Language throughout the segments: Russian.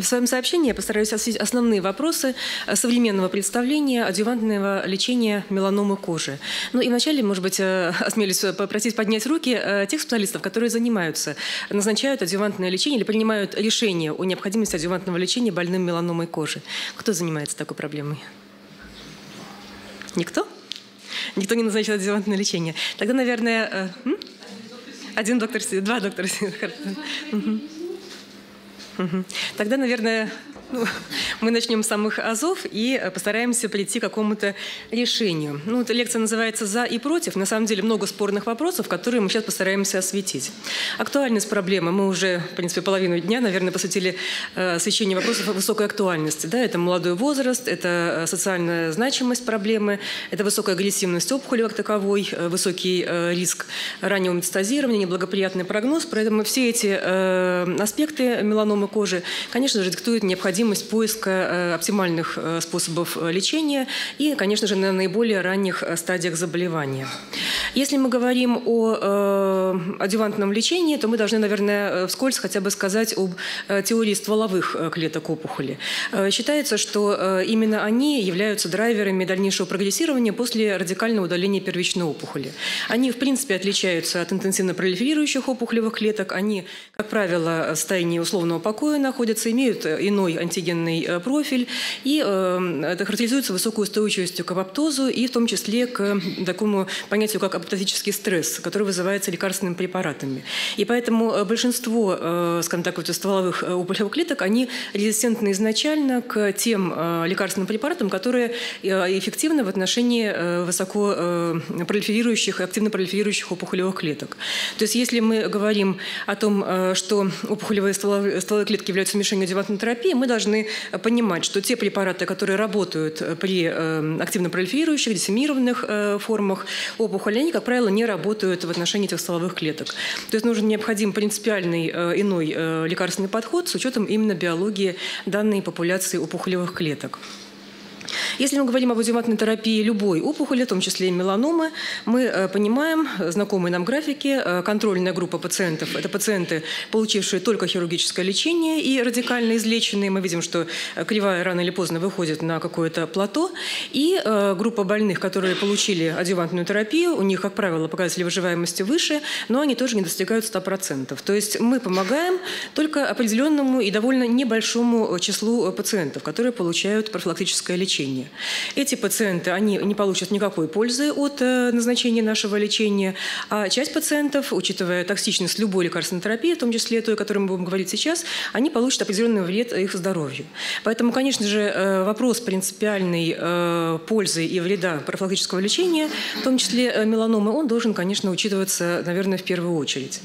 В своем сообщении я постараюсь осветить основные вопросы э, современного представления адъювантного лечения меланомы кожи. Ну и вначале, может быть, э, осмелюсь попросить поднять руки э, тех специалистов, которые занимаются, назначают адъювантное лечение или принимают решение о необходимости адъювантного лечения больным меланомой кожи. Кто занимается такой проблемой? Никто? Никто не назначил адъювантное лечение. Тогда, наверное... Один доктор, два доктора. Тогда, наверное, ну, мы начнем с самых азов и э, постараемся прийти к какому-то решению. Ну, эта лекция называется «За и против». На самом деле много спорных вопросов, которые мы сейчас постараемся осветить. Актуальность проблемы. Мы уже, в принципе, половину дня, наверное, посвятили э, освещению вопросов высокой актуальности. Да? Это молодой возраст, это э, социальная значимость проблемы, это высокая агрессивность опухоли как таковой, высокий риск раннего метастазирования, неблагоприятный прогноз. Поэтому все эти аспекты меланомы кожи, конечно же, диктуют необходимость необходимость поиска э, оптимальных э, способов э, лечения и, конечно же, на наиболее ранних стадиях заболевания. Если мы говорим о адювантном лечении, то мы должны, наверное, вскользь хотя бы сказать об теории стволовых клеток опухоли. Считается, что именно они являются драйверами дальнейшего прогрессирования после радикального удаления первичной опухоли. Они, в принципе, отличаются от интенсивно пролиферирующих опухолевых клеток. Они, как правило, в состоянии условного покоя находятся, имеют иной антигенный э, профиль, и э, это характеризуется высокой устойчивостью к апоптозу и в том числе к такому понятию, как апоптотический стресс, который вызывается лекарственными препаратами. И поэтому э, большинство, скажем так, вот стволовых опухолевых клеток, они резистентны изначально к тем лекарственным препаратам, которые эффективны в отношении высоко пролиферирующих, активно пролиферирующих опухолевых клеток. То есть если мы говорим о том, что опухолевые стволовые, клетки являются мишенью адювантной терапии, мы должны понимать, что те препараты, которые работают при э, активно пролиферирующих, диссемированных э, формах опухоли, они, как правило, не работают в отношении этих стволовых клеток. То есть нужен необходим принципиальный э, иной лекарственный подход с учетом именно биологии данной популяции опухолевых клеток. Если мы говорим об адювантной терапии любой опухоли, в том числе и меланомы, мы э, понимаем, знакомые нам графики, э, контрольная группа пациентов – это пациенты, получившие только хирургическое лечение и радикально излеченные. Мы видим, что э, кривая рано или поздно выходит на какое-то плато. И группа больных, которые получили адювантную терапию, у них, как правило, показатели выживаемости выше, но они тоже не достигают 100%. То есть мы помогаем только определенному и довольно небольшому числу пациентов, которые получают профилактическое лечение лечения. Эти пациенты, они не получат никакой пользы от э, назначения нашего лечения, а часть пациентов, учитывая токсичность любой лекарственной терапии, в том числе той, о которой мы будем говорить сейчас, они получат определенный вред их здоровью. Поэтому, конечно же, э, вопрос принципиальной э, пользы и вреда профилактического лечения, в том числе меланомы, он должен, конечно, учитываться, наверное, в первую очередь.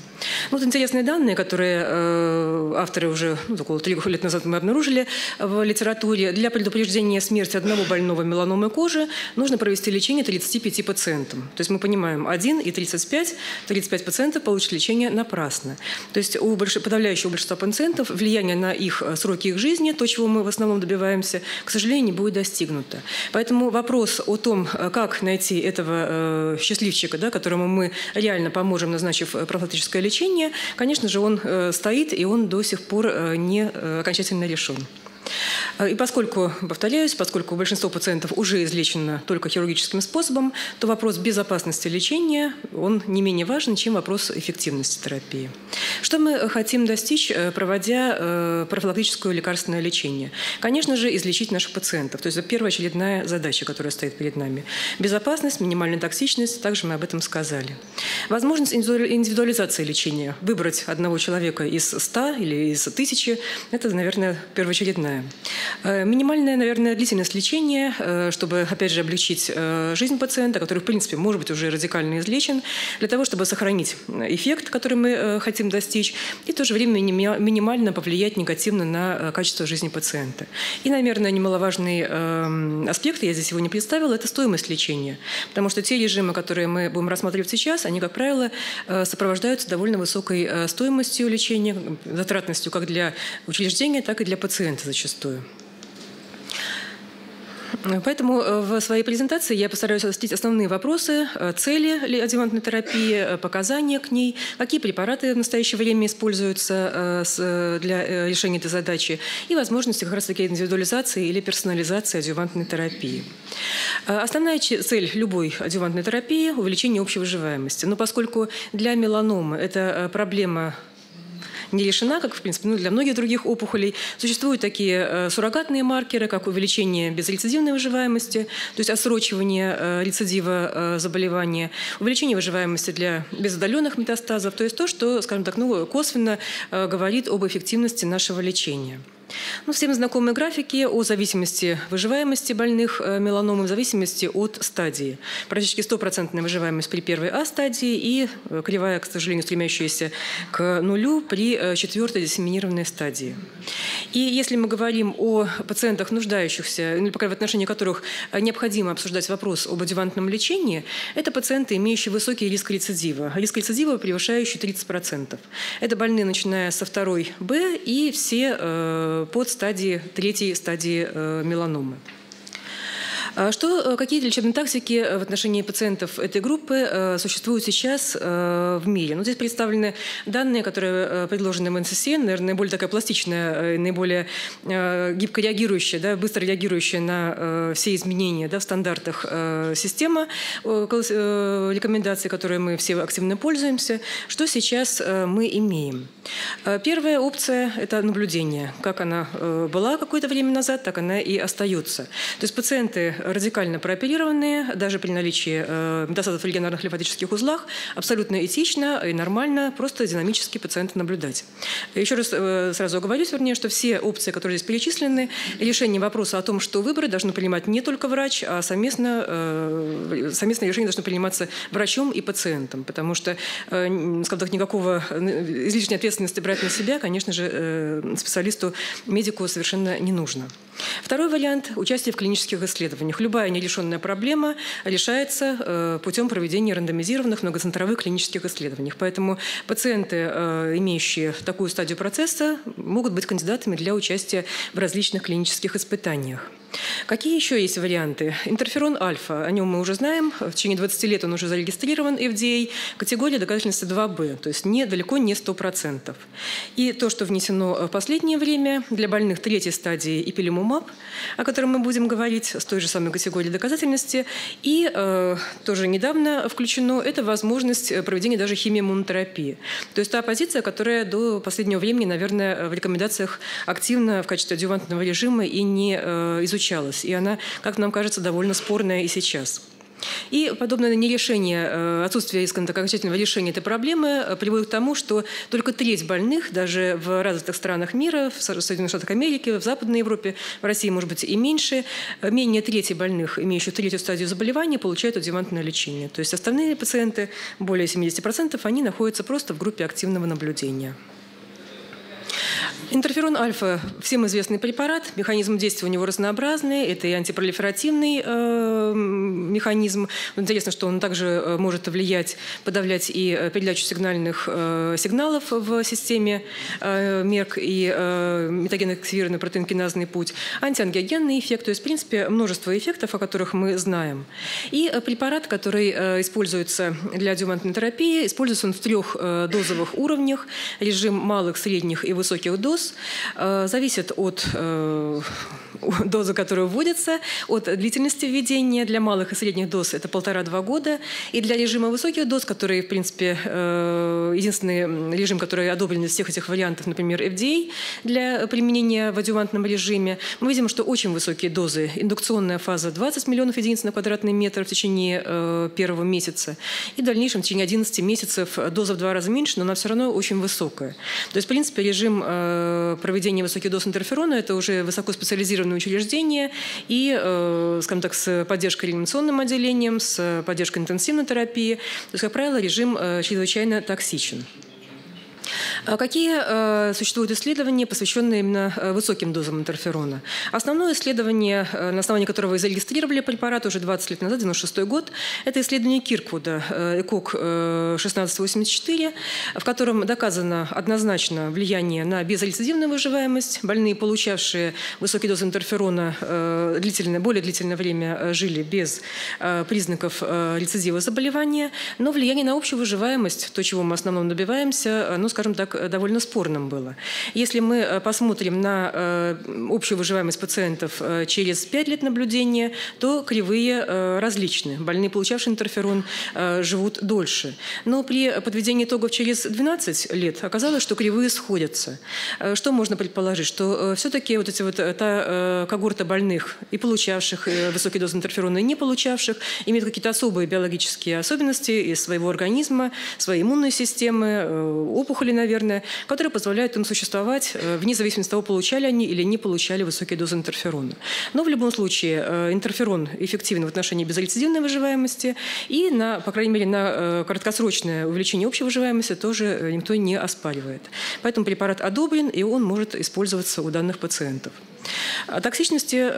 Вот интересные данные, которые авторы уже ну, около трех лет назад мы обнаружили в литературе. Для предупреждения смерти одного больного меланомы кожи нужно провести лечение 35 пациентам. То есть мы понимаем, 1 и 35, 35 пациентов получат лечение напрасно. То есть у подавляющего большинства пациентов влияние на их э, сроки их жизни, то, чего мы в основном добиваемся, к сожалению, не будет достигнуто. Поэтому вопрос о том, э, как найти этого э, счастливчика, да, которому мы реально поможем, назначив профилактическое лечение, конечно же, он стоит, и он до сих пор не окончательно решен. Э, и поскольку, повторяюсь, поскольку большинство пациентов уже излечено только хирургическим способом, то вопрос безопасности лечения, он не менее важен, чем вопрос эффективности терапии. Что мы хотим достичь, э, проводя э, профилактическое лекарственное лечение? Конечно же, излечить наших пациентов. То есть это первая очередная задача, которая стоит перед нами. Безопасность, минимальная токсичность, также мы об этом сказали. Возможность индивидуализации лечения. Выбрать одного человека из 100 или из тысячи – это, наверное, первоочередная Э, минимальная, наверное, длительность лечения, э, чтобы, опять же, облегчить э, жизнь пациента, который, в принципе, может быть уже радикально излечен, для того, чтобы сохранить эффект, который мы хотим достичь, и в то же время минимально повлиять негативно на качество жизни пациента. И, наверное, немаловажный аспект, я здесь его не представила, это стоимость лечения. Потому что те режимы, которые мы будем рассматривать сейчас, они, как правило, сопровождаются довольно высокой стоимостью лечения, затратностью как для учреждения, так и для пациента зачастую. Поэтому э, в своей презентации я постараюсь осветить основные вопросы, э, цели адъювантной терапии, э, показания к ней, какие препараты в настоящее время используются для решения этой задачи и возможности как раз-таки индивидуализации или персонализации адъювантной терапии. Основная цель любой адъювантной терапии – увеличение общей выживаемости. Но поскольку для меланомы это проблема не решена, как, в принципе, ну, для многих других опухолей. Существуют такие э, суррогатные маркеры, как увеличение безрецидивной выживаемости, то есть отсрочивание э, рецидива э, заболевания, увеличение выживаемости для безотдаленных метастазов, то есть то, что, скажем так, ну, косвенно говорит об эффективности нашего лечения. Ну, всем знакомы графики о зависимости выживаемости больных э, меланомы в зависимости от стадии. Практически стопроцентная выживаемость при первой А-стадии и э, кривая, к сожалению, стремящаяся к нулю при э, четвертой диссеминированной стадии. И если мы говорим о пациентах, нуждающихся, или, пока в отношении которых необходимо обсуждать вопрос об адювантном лечении, это пациенты, имеющие высокий риск рецидива. Риск рецидива превышающий 30%. Это больные, начиная со второй Б и все под стадии, третьей стадии э, меланомы. А что, э, какие лечебные тактики э, в отношении пациентов этой группы э, существуют сейчас в мире? Ну, здесь представлены данные, которые предложены в НССН, наверное, наиболее такая пластичная, наиболее гибко реагирующая, да, быстро реагирующая на все изменения да, в стандартах система рекомендаций, которые мы все активно пользуемся. Что сейчас мы имеем? Первая опция – это наблюдение. Как она была какое-то время назад, так она и остается. То есть пациенты радикально прооперированные, даже при наличии э, метастазов в регионарных лимфатических узлах, абсолютно этично и нормально просто динамически пациента наблюдать. Еще раз э, сразу оговорюсь, вернее, что все опции, которые здесь перечислены, решение вопроса о том, что выбрать, должно принимать не только врач, а совместно, э, совместное решение должно приниматься врачом и пациентом, потому что, э, скажем так, никакого э, излишней ответственности брать на себя, конечно же, э, специалисту, медику совершенно не нужно. Второй вариант – участие в клинических исследованиях. Любая нерешенная проблема решается э, путем проведения рандомизированных многоцентровых клинических исследований. Поэтому пациенты, э, имеющие такую стадию процесса, могут быть кандидатами для участия в различных клинических испытаниях. Какие еще есть варианты? Интерферон альфа, о нем мы уже знаем, в течение 20 лет он уже зарегистрирован FDA, категория доказательности 2B, то есть не, далеко не 100%. И то, что внесено в последнее время для больных третьей стадии ипилимумаб, о котором мы будем говорить, с той же самой категорией доказательности, и э, тоже недавно включено, это возможность проведения даже химиомонотерапии. То есть та позиция, которая до последнего времени, наверное, в рекомендациях активно в качестве адъювантного режима и не э, изучена изучалась. И она, как нам кажется, довольно спорная и сейчас. И подобное нерешение, э, отсутствие скажем так, окончательного решения этой проблемы э, приводит к тому, что только треть больных, даже в развитых странах мира, в Соединенных Штатах Америки, в Западной Европе, в России, может быть, и меньше, э, менее трети больных, имеющих третью стадию заболевания, получают адъювантное лечение. То есть остальные пациенты, более 70%, они находятся просто в группе активного наблюдения. Интерферон альфа – всем известный препарат. Механизм действия у него разнообразный. Это и антипролиферативный э, механизм. Интересно, что он также э, может влиять, подавлять и э, передачу сигнальных э, сигналов в системе э, МЕРК и э, метагенно-активированный протеинкиназный путь. Антиангиогенный эффект. То есть, в принципе, множество эффектов, о которых мы знаем. И э, препарат, который э, используется для адювантной терапии, используется он в трех э, дозовых уровнях. Режим малых, средних и высоких доз доз э, зависит от э, дозы, которая вводится, от длительности введения. Для малых и средних доз это полтора-два года. И для режима высоких доз, который, в принципе, э, единственный режим, который одобрен из всех этих вариантов, например, FDA для применения в адювантном режиме, мы видим, что очень высокие дозы. Индукционная фаза 20 миллионов единиц на квадратный метр в течение первого месяца. И в дальнейшем, в течение 11 месяцев, доза в два раза меньше, но она все равно очень высокая. То есть, в принципе, режим Э, проведения высоких доз интерферона. Это уже высокоспециализированное учреждение и, э, скажем так, с поддержкой реанимационным отделением, с поддержкой интенсивной терапии. То есть, как правило, режим э, чрезвычайно токсичен. А какие э, существуют исследования, посвященные именно э, высоким дозам интерферона? Основное исследование, э, на основании которого зарегистрировали препарат уже 20 лет назад, 96 год, это исследование Кирквуда, ЭКОК э, 1684, в котором доказано однозначно влияние на безрецидивную выживаемость. Больные, получавшие высокие дозы интерферона, длительное, более длительное время жили без признаков рецидива заболевания, но влияние на общую выживаемость, то, чего мы в основном добиваемся, э, ну, скажем так, Э, довольно спорным было. Если мы э, посмотрим на э, общую выживаемость пациентов через 5 лет наблюдения, то кривые различны. Больные, получавшие интерферон, живут дольше. Но при подведении итогов через 12 лет оказалось, что кривые сходятся. Что можно предположить? Что все-таки вот эти вот та когорта больных и получавших высокий доз интерферона, и не получавших, имеют какие-то особые биологические особенности из своего организма, своей иммунной системы, опухоли, наверное, наверное, которые позволяют им существовать э, вне зависимости от того, получали они или не получали высокие дозы интерферона. Но в любом случае э, интерферон эффективен в отношении безрецидивной выживаемости и, на, по крайней мере, на э, краткосрочное увеличение общей выживаемости тоже никто не оспаривает. Поэтому препарат одобрен, и он может использоваться у данных пациентов. О токсичности,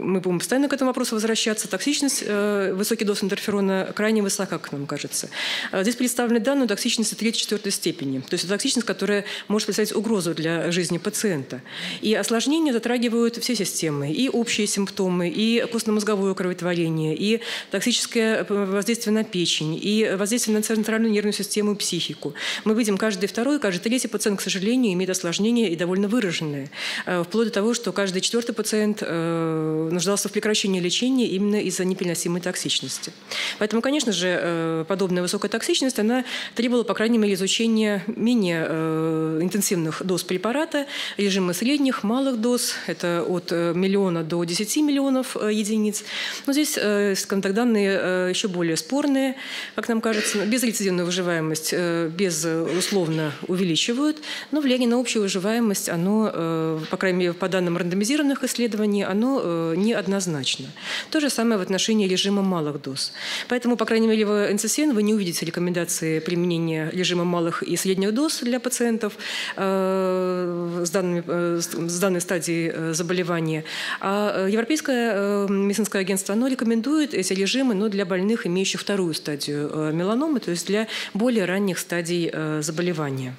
мы будем постоянно к этому вопросу возвращаться, токсичность, высокий доз интерферона крайне высока, как нам кажется. Здесь представлены данные токсичности 3-4 степени. То есть токсичность, которая может представлять угрозу для жизни пациента. И осложнения затрагивают все системы, и общие симптомы, и костно-мозговое кроветворение, и токсическое воздействие на печень, и воздействие на центральную нервную систему и психику. Мы видим, каждый второй, каждый третий пациент, к сожалению, имеет осложнения и довольно выраженные, э, вплоть до того, что каждый четвертый пациент э, нуждался в прекращении лечения именно из-за непереносимой токсичности. Поэтому, конечно же, э, подобная высокая токсичность, она требовала, по крайней мере, изучения менее э, интенсивных доз препарата, режимы средних, малых доз, это от э, миллиона до 10 миллионов э, единиц. Но здесь, э, скажем так, данные еще более спорные, как нам кажется. Безрецидивную выживаемость безусловно увеличивают, но влияние на общую выживаемость, оно, по крайней мере, по данным рандомизированных исследований, оно э, неоднозначно. То же самое в отношении режима малых доз. Поэтому, по крайней мере, в НЦСН вы не увидите рекомендации применения режима малых и средних доз для пациентов э, с, данными, э, с данной стадией э, заболевания. А Европейское медицинское агентство оно рекомендует эти режимы но для больных, имеющих вторую стадию меланомы, то есть для более ранних стадий заболевания.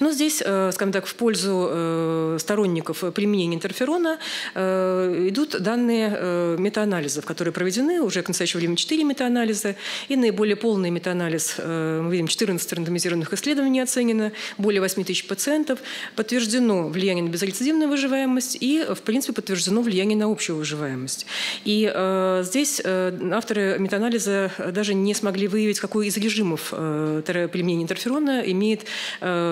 Но здесь, э, скажем так, в пользу э, сторонников применения интерферона э, идут данные метаанализов, которые проведены уже к настоящему времени 4 метаанализа, и наиболее полный метаанализ, мы видим, 14 рандомизированных исследований оценено, более 8 тысяч пациентов, подтверждено влияние на безрецидивную выживаемость и, в принципе, подтверждено влияние на общую выживаемость. И здесь авторы метаанализа даже не смогли выявить, какой из режимов применения интерферона имеет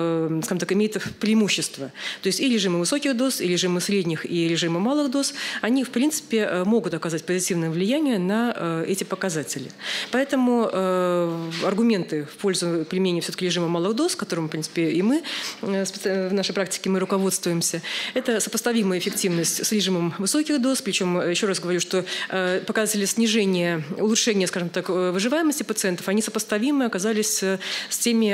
Э, скажем так, имеет преимущество. То есть и режимы высоких доз, и режимы средних, и режимы малых доз, они, в принципе, э, могут оказать позитивное влияние на э, эти показатели. Поэтому аргументы в пользу применения все-таки режима малых доз, которым, в принципе, и мы в нашей практике мы руководствуемся, это сопоставимая эффективность с режимом высоких доз, причем, еще раз говорю, что показатели снижения, улучшения, скажем так, выживаемости пациентов, они сопоставимы оказались с теми,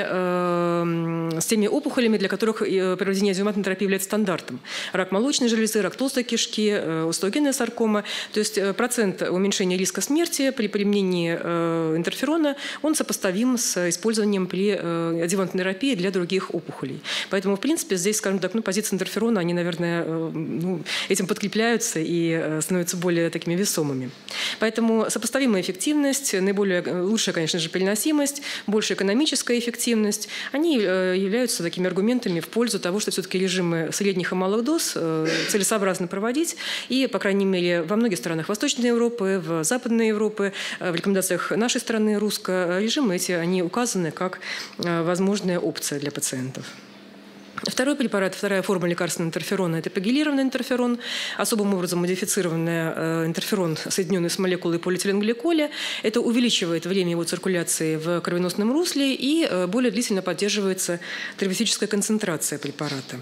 с теми опухолями, для которых э, проведение адъювантной терапии является стандартом. Рак молочной железы, рак толстой кишки, э, остеогенная саркома. То есть э, процент уменьшения риска смерти при применении интерферона, он сопоставим с использованием при адъювантной терапии для других опухолей. Поэтому, в принципе, здесь, скажем так, ну, позиции интерферона, они, наверное, ну, этим подкрепляются и становятся более такими весомыми. Поэтому сопоставимая эффективность, наиболее лучшая, конечно же, переносимость, большая экономическая эффективность, они являются являются такими аргументами в пользу того, что все-таки режимы средних и малых доз э, целесообразно проводить. И, по крайней мере, во многих странах Восточной Европы, в Западной Европы, э, в рекомендациях нашей страны русско, режимы эти, они указаны как э, возможная опция для пациентов. Второй препарат, вторая форма лекарственного интерферона – это пегилированный интерферон, особым образом модифицированный э, интерферон, соединенный с молекулой полиэтиленгликоля. Это увеличивает время его циркуляции в кровеносном русле и э, более длительно поддерживается терапевтическая концентрация препарата.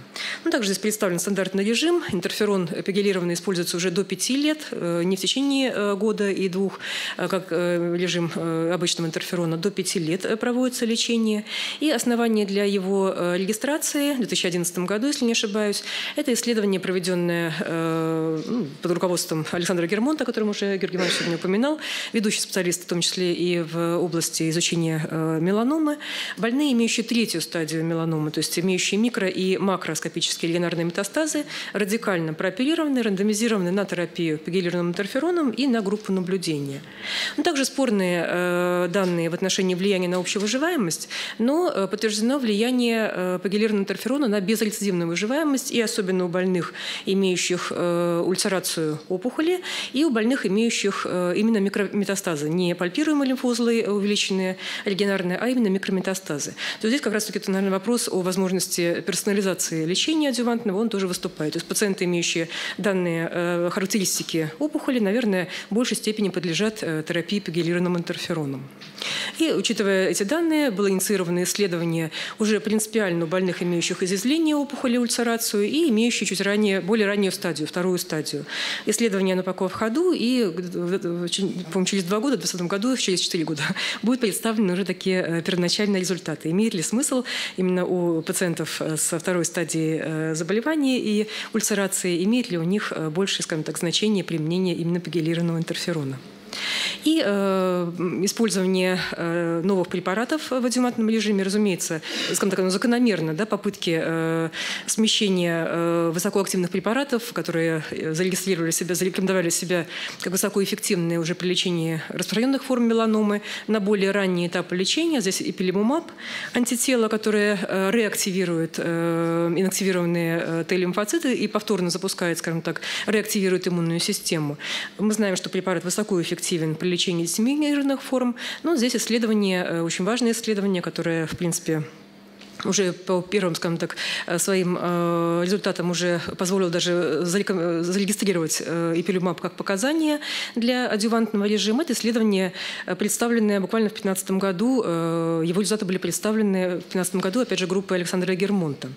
Ну, также здесь представлен стандартный режим. Интерферон пегилированный используется уже до 5 лет, э, не в течение года и двух, как режим обычного интерферона, до 5 лет проводится лечение. И основание для его регистрации – 2011 году, если не ошибаюсь. Это исследование, проведенное э, ну, под руководством Александра Гермонта, о котором уже Георгий Иванович сегодня упоминал, ведущий специалист, в том числе и в области изучения э, меланомы. Больные, имеющие третью стадию меланомы, то есть имеющие микро- и макроскопические регионарные метастазы, радикально прооперированы, рандомизированы на терапию пегилированным интерфероном и на группу наблюдения. Ну, также спорные э, данные в отношении влияния на общую выживаемость, но э, подтверждено влияние э, пегилированного интерферона интерферона на безрецидивную выживаемость, и особенно у больных, имеющих э, ульцерацию опухоли, и у больных, имеющих э, именно микрометастазы. Не пальпируемые лимфоузлы увеличенные, регионарные, а именно микрометастазы. То здесь как раз-таки это, наверное, вопрос о возможности персонализации лечения адювантного, он тоже выступает. То есть пациенты, имеющие данные э, характеристики опухоли, наверное, в большей степени подлежат э, терапии пегилированным интерфероном. И, учитывая эти данные, было инициировано исследование уже принципиально у больных, имеющих изъязвление опухоли, ульцерацию, и имеющие чуть ранее, более раннюю стадию, вторую стадию. Исследование оно пока в ходу, и, по через два года, в 2020 году, через четыре года, будут представлены уже такие э, первоначальные результаты. Имеет ли смысл именно у пациентов э, со второй стадии э, заболевания и ульцерации, имеет ли у них большее, скажем так, значение применения именно пегилированного интерферона? И э, использование э, новых препаратов в адювантном режиме, разумеется, скажем так, закономерно, да, попытки э, смещения э, высокоактивных препаратов, которые э, зарегистрировали себя, зарекомендовали себя как высокоэффективные уже при лечении распространенных форм меланомы на более ранние этапы лечения. Здесь эпилимумаб, антитело, которое э, реактивирует э, инактивированные э, Т-лимфоциты и повторно запускает, скажем так, реактивирует иммунную систему. Мы знаем, что препарат высокоэффективен при лечении диссеминированных форм. Но здесь исследование, э, очень важное исследование, которое, в принципе, уже по первым, скажем так, э, своим э, результатам уже позволил даже зарегистрировать ипилюмаб как показание для адювантного режима. Это исследование, представленное буквально в 2015 году. Его результаты были представлены в 2015 году, опять же, группой Александра Гермонта.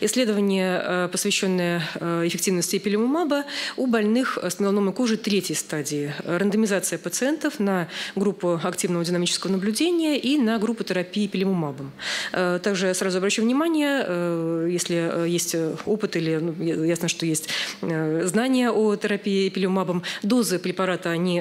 Исследование, посвященное эффективности ипилюмаба у больных с меланомой кожи третьей стадии. Рандомизация пациентов на группу активного динамического наблюдения и на группу терапии ипилюмабом. Также сразу сразу обращу внимание, э, если э, есть опыт или ну, ясно, что есть э, знания о терапии эпилюмабом, дозы препарата, они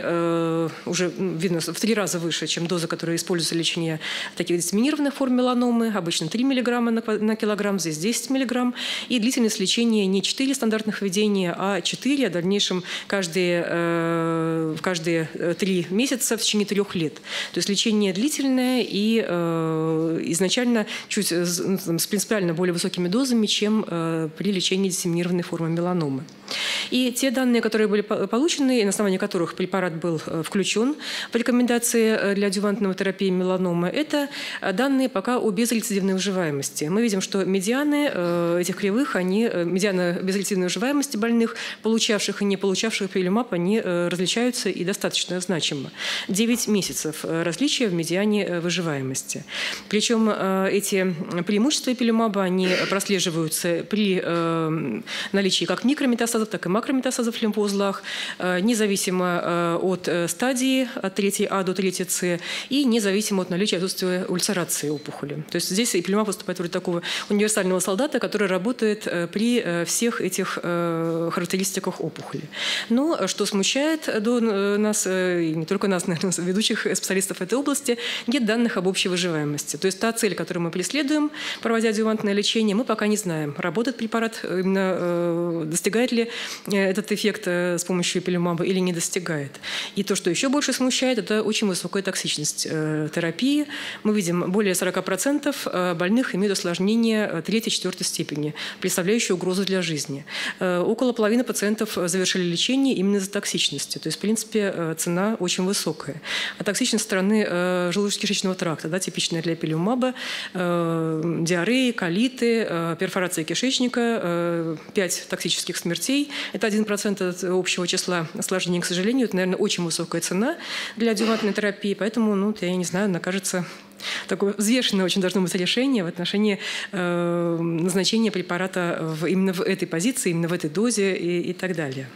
уже видно в три раза выше, чем дозы, которые используются для лечения таких диссеминированных форм меланомы, обычно 3 мг на килограмм, здесь 10 мг. И длительность лечения не 4 стандартных введения, а 4, а в дальнейшем каждые, каждые 3 месяца в течение трех лет. То есть лечение длительное и изначально чуть с принципиально более высокими дозами, чем э, при лечении диссеминированной формы меланомы. И те данные, которые были получены, на основании которых препарат был э, включен в рекомендации э, для адювантной терапии меланомы, это данные пока о безрецидивной выживаемости. Мы видим, что медианы этих кривых, они, медианы безрецидивной выживаемости больных, получавших и не получавших пилюмаб, они различаются и достаточно значимо. 9 месяцев различия в медиане выживаемости. Причем эти преимущества эпилемаба, они прослеживаются при э, наличии как микрометастазов, так и макрометастазов в лимфоузлах, э, независимо э, от э, стадии от 3 А до 3 С и независимо от наличия отсутствия ульцерации опухоли. То есть здесь эпилемаб выступает в роли такого универсального солдата, который работает э, при э, всех этих характеристиках опухоли. Но что смущает до нас, и не только нас, наверное, ведущих специалистов этой области, нет данных об общей выживаемости. То есть та цель, которую мы преследуем, проводя адювантное лечение, мы пока не знаем, работает препарат, именно э, достигает ли э, этот эффект э, с помощью эпилюмаба или не достигает. И то, что еще больше смущает, это очень высокая токсичность терапии. Мы видим, более 40% больных имеют осложнения третьей-четвертой степени, представляющие угрозу для жизни. Около половины пациентов завершили лечение именно из-за токсичности. То есть, в принципе, цена очень высокая. А токсичность стороны желудочно-кишечного тракта, да, типичная для эпилюмаба, диареи, колиты, перфорация кишечника, 5 токсических смертей. Это 1% от общего числа осложнений, к сожалению. Это, наверное, очень высокая цена для адювантной терапии. Поэтому, ну, я не знаю, мне кажется, такое взвешенное очень должно быть решение в отношении э, назначения препарата в, именно в этой позиции, именно в этой дозе и, и так далее.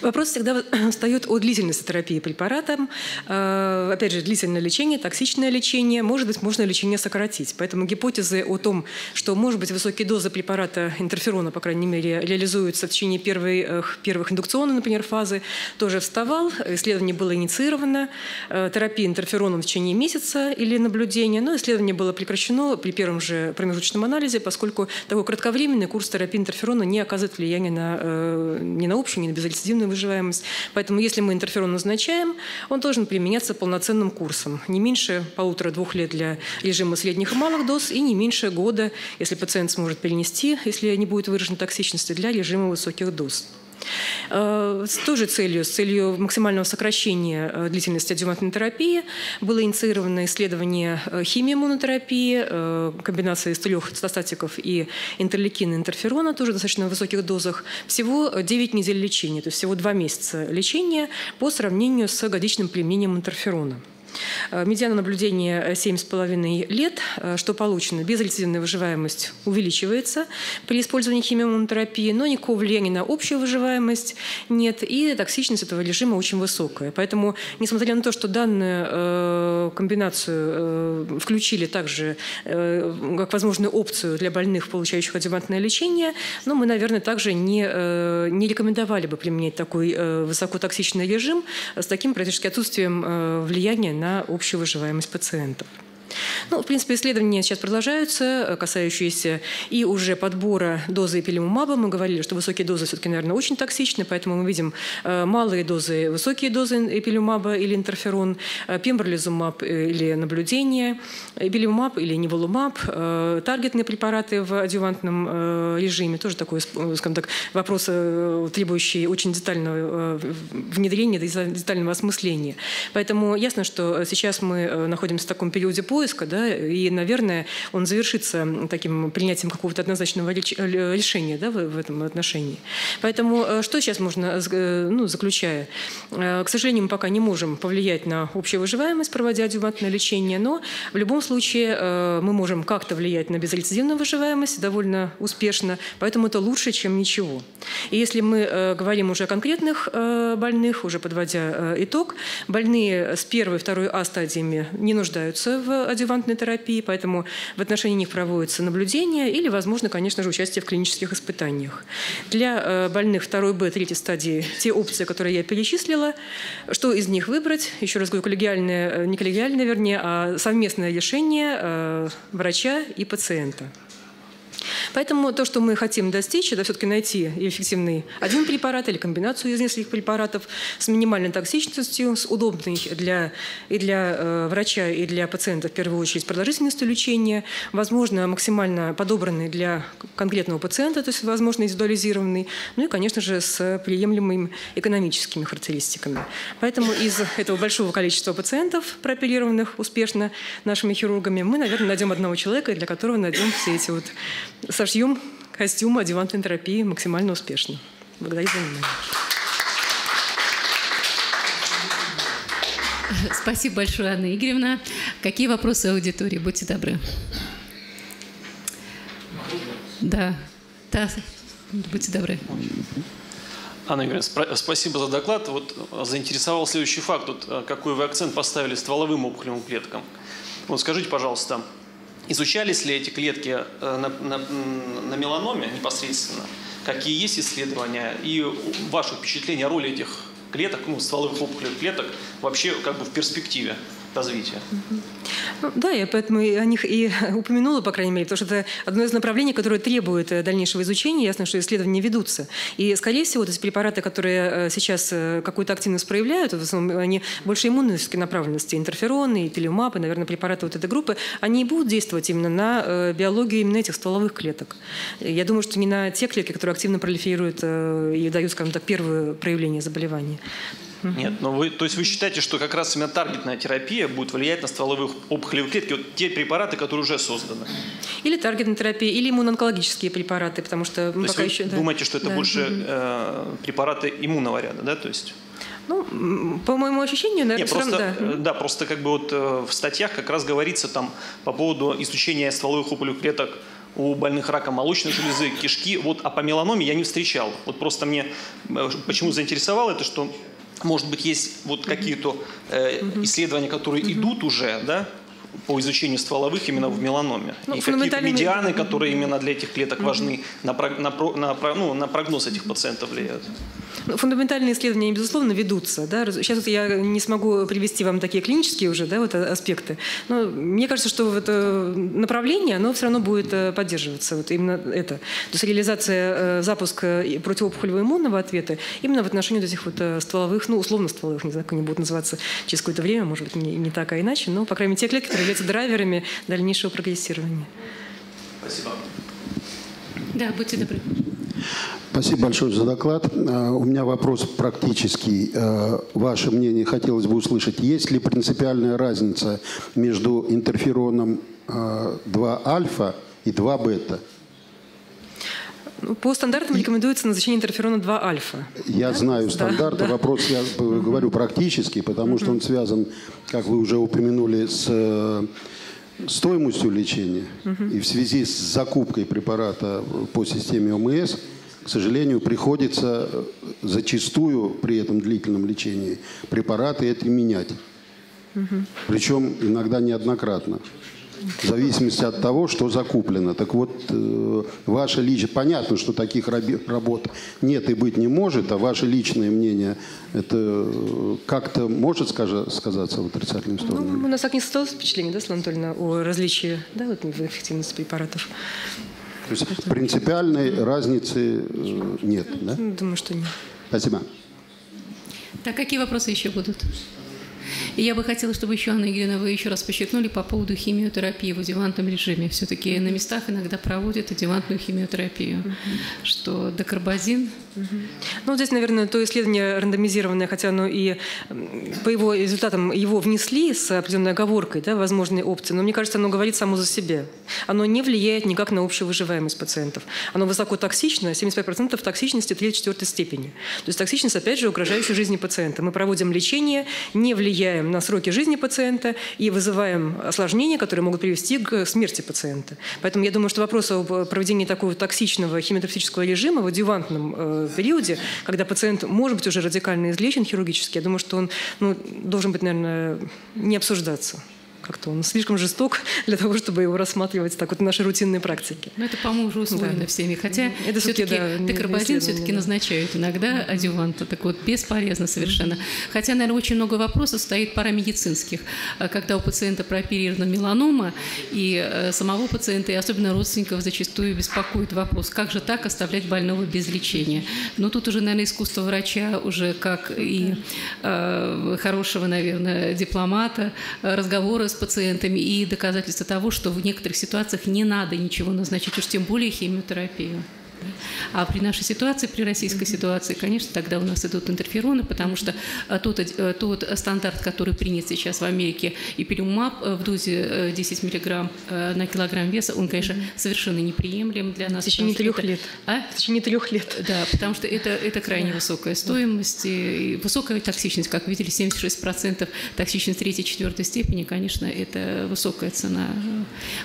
Вопрос всегда встает о длительности терапии препаратом. Э, опять же, длительное лечение, токсичное лечение. Может быть, можно лечение сократить. Поэтому гипотезы о том, что, может быть, высокие дозы препарата интерферона, по крайней мере, реализуются в течение первых, первых индукционных, например, фазы, тоже вставал. Исследование было инициировано. Э, терапия интерфероном в течение месяца или наблюдения. Но исследование было прекращено при первом же промежуточном анализе, поскольку такой кратковременный курс терапии интерферона не оказывает влияния на, э, ни на общую, ни на безрецидивную выживаемость. Поэтому если мы интерферон назначаем, он должен применяться полноценным курсом. Не меньше полутора-двух лет для режима средних и малых доз и не меньше года, если пациент сможет перенести, если не будет выражена токсичности, для режима высоких доз. Э, с той же целью, с целью максимального сокращения э, длительности адъювантной терапии было инициировано исследование э, химии иммунотерапии, комбинации из трех цитостатиков и интерлейкина, интерферона, тоже достаточно высоких дозах. Всего 9 недель лечения, то есть всего 2 месяца лечения по сравнению с годичным применением интерферона. Э, медиана наблюдения 7,5 э, лет. Э, что получено? Безрецидивная выживаемость увеличивается при использовании химиомонотерапии, но никакого влияния на общую выживаемость нет, и токсичность этого режима очень высокая. Поэтому, несмотря на то, что данную комбинацию включили также как возможную опцию для больных, получающих адъювантное лечение, но мы, наверное, также не, не рекомендовали бы применять такой высокотоксичный режим с таким практически отсутствием влияния на общую выживаемость пациентов. Ну, в принципе, исследования сейчас продолжаются, э, касающиеся и уже подбора дозы эпилимумаба. Мы говорили, что высокие дозы все-таки, наверное, очень токсичны, поэтому мы видим э, малые дозы, высокие дозы эпилимумаба или интерферон, э, пембролизумаб или наблюдение, эпилимумаб или неволумаб, таргетные препараты в адювантном режиме. Тоже такой, скажем так, вопрос, требующий очень детального внедрения, детального осмысления. Поэтому ясно, что сейчас мы находимся в таком периоде поиска, да, и, наверное, он завершится таким принятием какого-то однозначного решения да, в, этом отношении. Поэтому э, что сейчас можно, э, ну, заключая, э, к сожалению, мы пока не можем повлиять на общую выживаемость, проводя адювантное лечение, но в любом случае мы можем как-то влиять на безрецидивную выживаемость довольно успешно, поэтому это лучше, чем ничего. И если мы говорим уже о конкретных больных, уже подводя итог, больные с первой второй А стадиями не нуждаются в адювантной терапии, поэтому в отношении них проводится наблюдение или, возможно, конечно же, участие в клинических испытаниях. Для э, больных второй Б, третьей стадии, те опции, которые я перечислила, что из них выбрать, еще раз говорю, коллегиальное, э, не коллегиальное, вернее, а совместное решение э, врача и пациента. Поэтому то, что мы хотим достичь, это все-таки найти эффективный один препарат или комбинацию из нескольких препаратов с минимальной токсичностью, с удобной для, и для э, врача, и для пациента в первую очередь продолжительностью лечения, возможно, максимально подобранный для конкретного пациента, то есть, возможно, индивидуализированный, ну и, конечно же, с приемлемыми экономическими характеристиками. Поэтому из этого большого количества пациентов, прооперированных успешно нашими хирургами, мы, наверное, найдем одного человека, для которого найдем все эти вот сошьем костюм адювантной терапии максимально успешно. Благодарю за внимание. Спасибо большое, Анна Игоревна. Какие вопросы аудитории? Будьте добры. Да, да, будьте добры. Анна Игоревна, спасибо за доклад. Вот заинтересовал следующий факт. Вот, какой вы акцент поставили стволовым опухолевым клеткам. Вот скажите, пожалуйста, Изучались ли эти клетки э, на, на, на меланоме непосредственно? Какие есть исследования? И ваше впечатление о роли этих клеток, ну, стволовых опухолевых клеток вообще как бы в перспективе? развития. Ну, да, я поэтому о них и упомянула, по крайней мере, потому что это одно из направлений, которое требует э, дальнейшего изучения. Ясно, что исследования ведутся. И, скорее всего, эти препараты, которые э, сейчас э, какую-то активность проявляют, в основном они больше иммунологической направленности, интерфероны, и пилюмап, и, наверное, препараты вот этой группы, они будут действовать именно на биологию именно этих стволовых клеток. Я думаю, что не на те клетки, которые активно пролиферируют и дают, скажем так, первое проявление заболевания. Нет, но вы, то есть вы считаете, что как раз именно таргетная терапия будет влиять на стволовые опухолевые клетки, вот те препараты, которые уже созданы? Или таргетная терапия, или иммуноонкологические препараты, потому что то пока еще... думаете, что это да. больше э, препараты иммунного ряда, да, то есть? Ну, по моему ощущению, наверное, Нет, просто, равно, да. да, просто как бы вот э, в статьях как раз говорится там по поводу изучения стволовых опухолевых клеток у больных раком молочной железы, кишки. Вот, а по меланоме я не встречал. Вот просто мне э, почему заинтересовало это, что может быть, есть вот какие-то э, исследования, которые идут уже, да, по изучению стволовых именно в меланоме. Ну, и какие-то медианы, которые именно для этих клеток важны, на, на, на, ну, на прогноз этих пациентов влияют. Ну, фундаментальные исследования, безусловно, ведутся. Да? Сейчас я не смогу привести вам такие клинические уже да, вот аспекты. Но мне кажется, что это направление, оно все равно будет э, поддерживаться. Вот именно это. То есть реализация, э, запуск э, противоопухолевого иммунного ответа именно в отношении вот этих вот стволовых, ну, условно стволовых, не знаю, как они будут называться через какое-то время, может быть, не, не так, а иначе, но, по крайней мере, те клетки, которые являются драйверами дальнейшего прогрессирования. Спасибо. Да, будьте добры. Спасибо большое за доклад. Э, у меня вопрос практический. Э, ваше мнение хотелось бы услышать. Есть ли принципиальная разница между интерфероном 2-альфа э, и 2-бета? Ну, по стандартам рекомендуется назначение интерферона 2 альфа. Я да? знаю стандарты. Да, Вопрос я говорю практически, потому что он связан, как вы уже упомянули, с стоимостью лечения. И в связи с закупкой препарата по системе ОМС – к сожалению, приходится э, зачастую при этом длительном лечении препараты эти менять. Причем иногда неоднократно. В зависимости от того, что закуплено. Так вот, э, ваше личное... Понятно, что таких работ нет и быть не может, а ваше личное мнение, это э, как-то может сказаться в отрицательную сторону? Ну, у нас так не создалось впечатление, да, Светлана Анатольевна, о различии да, вот, в эффективности препаратов. То есть принципиальной разницы э, нет, да? Думаю, что нет. Спасибо. Так, какие вопросы еще будут? И я бы хотела, чтобы еще, Анна Игоревна, вы еще раз подчеркнули по поводу химиотерапии в адювантном режиме. Все-таки на местах иногда проводят адювантную химиотерапию, угу. что докарбазин ну, здесь, наверное, то исследование рандомизированное, хотя оно и по его результатам его внесли с определенной оговоркой, да, возможные опции, но мне кажется, оно говорит само за себя. Оно не влияет никак на общую выживаемость пациентов. Оно высоко токсично, 75% токсичности 3-4 степени. То есть токсичность, опять же, угрожающая жизни пациента. Мы проводим лечение, не влияем на сроки жизни пациента и вызываем осложнения, которые могут привести к смерти пациента. Поэтому я думаю, что вопрос о проведении такого токсичного химиотерапевтического режима в адювантном э, периоде, когда пациент может быть уже радикально излечен хирургически, я думаю, что он ну, должен быть, наверное, не обсуждаться как-то он слишком жесток для того, чтобы его рассматривать так вот в нашей рутинной практике. Ну, это, по-моему, уже усвоено да. всеми. Хотя это все-таки да, текарбазин все-таки да. назначают иногда адюванта. Так вот, бесполезно совершенно. Хотя, наверное, очень много вопросов стоит парамедицинских. А когда у пациента прооперирована меланома, и э, самого пациента, и особенно родственников зачастую беспокоит вопрос, как же так оставлять больного без лечения. Но тут уже, наверное, искусство врача уже как и э, хорошего, наверное, дипломата, э, разговора с пациентами и доказательство того, что в некоторых ситуациях не надо ничего назначить, уж тем более химиотерапию. А при нашей ситуации, при российской ситуации, конечно, тогда у нас идут интерфероны, потому что э, тот, э, тот стандарт, который принят сейчас в Америке, и перумаб э, в дозе 10 миллиграмм на килограмм веса, он, конечно, совершенно неприемлем для нас. В течение трех лет. А? В течение трех лет. Да, потому что это, это крайне высокая стоимость, и высокая токсичность, как видели, 76% токсичность третьей, четвертой степени, конечно, это высокая цена.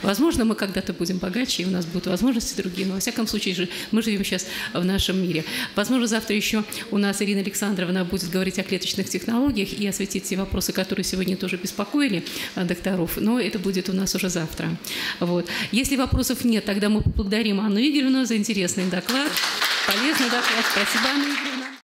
Возможно, мы когда-то будем богаче, и у нас будут возможности другие, но во всяком случае же мы живем сейчас в нашем мире. Возможно, завтра еще у нас Ирина Александровна будет говорить о клеточных технологиях и осветить те вопросы, которые сегодня тоже беспокоили э, докторов, но это будет у нас уже завтра. Вот. Если вопросов нет, тогда мы поблагодарим Анну Игоревну за интересный доклад. Полезный доклад. Спасибо, Анна Игоревна.